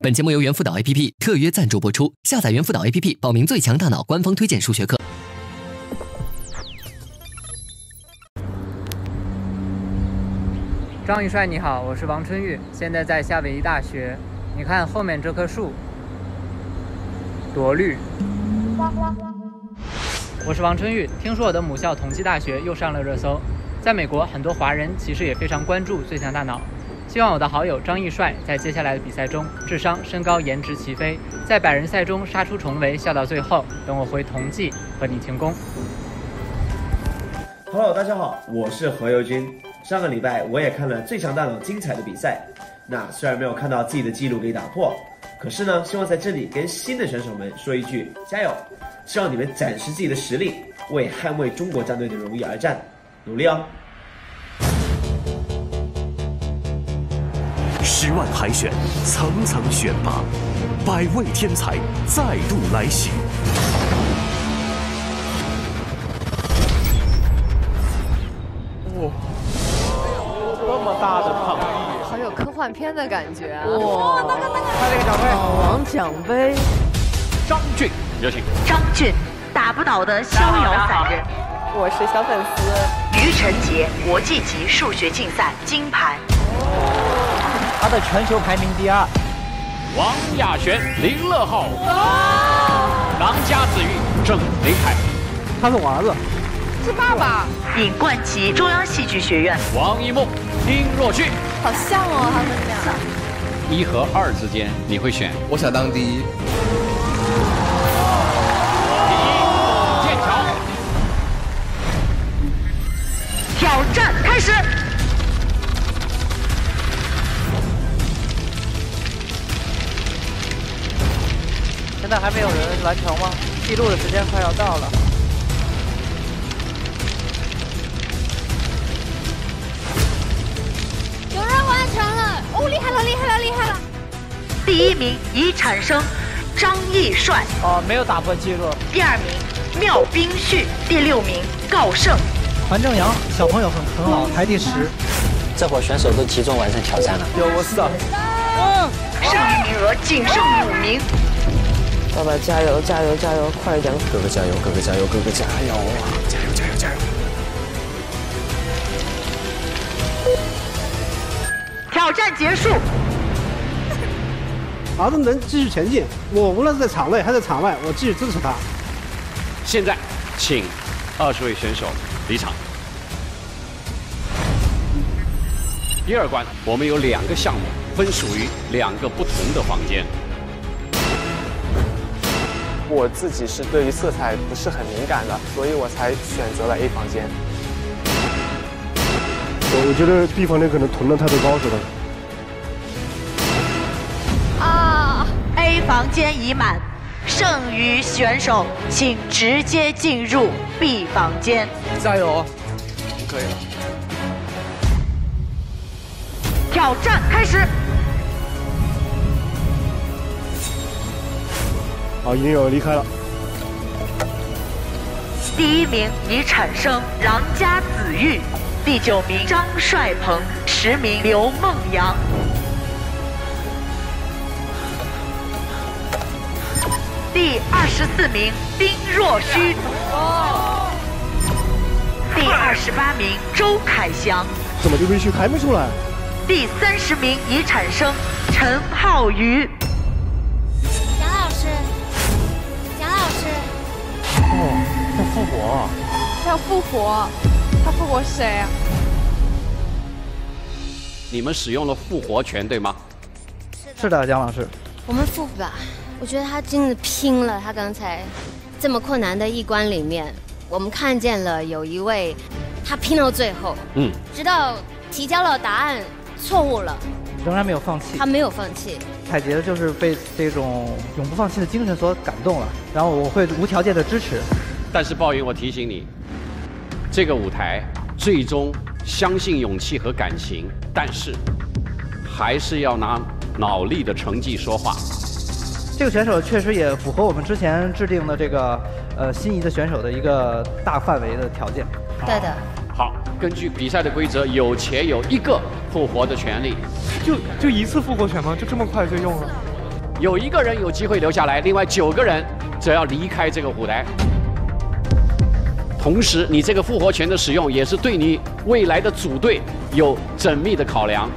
本节目由猿辅导 APP 特约赞助播出，下载猿辅导 APP，报名最强大脑官方推荐数学课。张宇帅，你好，我是王春玉，现在在夏威夷大学。你看后面这棵树，多绿。我是王春玉，听说我的母校同济大学又上了热搜。在美国，很多华人其实也非常关注《最强大脑》。希望我的好友张毅帅在接下来的比赛中，智商、身高、颜值齐飞，在百人赛中杀出重围，笑到最后。等我回同济和你庆功。Hello，大家好，我是何猷君。上个礼拜我也看了《最强大脑》精彩的比赛。那虽然没有看到自己的记录给打破，可是呢，希望在这里跟新的选手们说一句加油！希望你们展示自己的实力，为捍卫中国战队的荣誉而战，努力哦！十万海选，层层选拔，百位天才再度来袭。哇，这么大的场地，好有科幻片的感觉啊！哇，他这个奖杯，老王奖杯，张俊，有请。张俊，打不倒的逍遥散人。我是小粉丝。庾澄杰，国际级数学竞赛金牌。他的全球排名第二。王亚璇，林乐浩。郎家子玉，郑林凯。他是我儿子。是爸爸。尹冠奇，中央戏剧学院。王一梦，丁若旭。好像哦，他们俩。一和二之间，你会选？我想当第一。现在还没有人完成吗？记录的时间快要到了。有人完成了！哦，厉害了，厉害了，厉害了！第一名已产生，张毅帅。哦，没有打破记录。第二名廖冰旭，第六名郜胜。樊正阳，小朋友很很好，排第十。这伙选手都集中完成挑战了。有我是的。剩余名额仅剩五名。爸爸加油加油加油，快一点！哥哥加油，哥哥加油，哥哥加油啊！加油加油加油！挑战结束。儿子能继续前进，我无论是在场内还是在场外，我继续支持他。现在，请二十位选手离场。第二关，我们有两个项目，分属于两个不同的房间。我自己是对于色彩不是很敏感的，所以我才选择了 A 房间。我我觉得 B 房间可能囤了太多高子了。啊！A 房间已满，剩余选手请直接进入 B 房间。加油！可以了。挑战开始。好，已经有人离开了。第一名已产生，郎家子玉；第九名张帅鹏；十名刘梦阳。第二十四名丁若虚。第二十八名周凯翔。怎么刘若虚还没出来？第三十名已产生，陈浩宇。复活。他要复活，他复活谁啊？你们使用了复活权，对吗？是的，蒋老师。我们复吧。我觉得他真的拼了。他刚才这么困难的一关里面，我们看见了有一位，他拼到最后，嗯，直到提交了答案错误了，仍然没有放弃。他没有放弃。采洁就是被这种永不放弃的精神所感动了，然后我会无条件的支持。但是鲍云，我提醒你，这个舞台最终相信勇气和感情，但是还是要拿脑力的成绩说话。这个选手确实也符合我们之前制定的这个呃心仪的选手的一个大范围的条件。对的。好，根据比赛的规则，有且有一个复活的权利。就就一次复活权吗？就这么快就用了？有一个人有机会留下来，另外九个人则要离开这个舞台。同时，你这个复活权的使用也是对你未来的组队有缜密的考量。